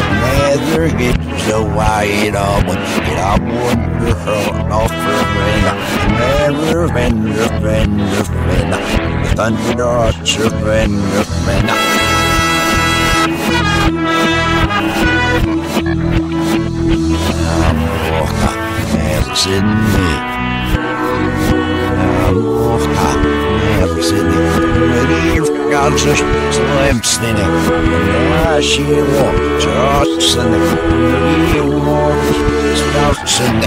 ganze Slimsine, Nashio, Johnson, Rio, Slouchine. Thunder, surrender, surrender. Amorca, Sydney. Amorca, Sydney. Ready, ganze Slimstine. Nashio, Johnson, Rio, Stoutzen.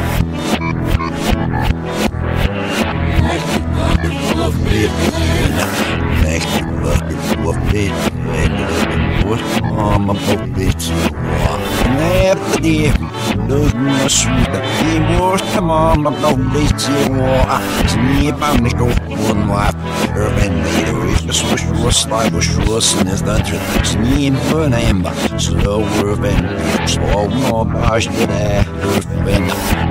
Nepdi, dugna suda, i måste mamma blåblit sjoa, snipa mig kokon och Urban leader is the swish was slide was sure in his dungeon. Sneam for name, slow urban, slow more bash to that.